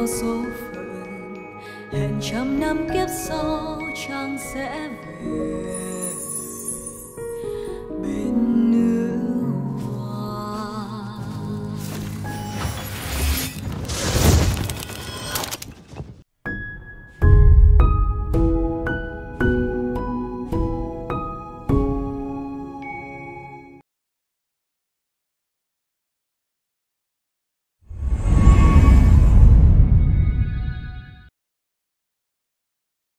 theo số phận hẹn trăm năm kiếp sau chàng sẽ về.